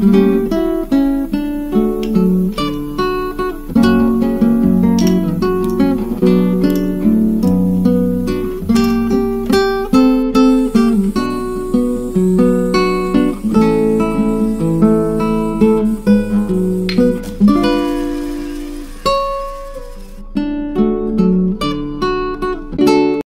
Mm-hmm.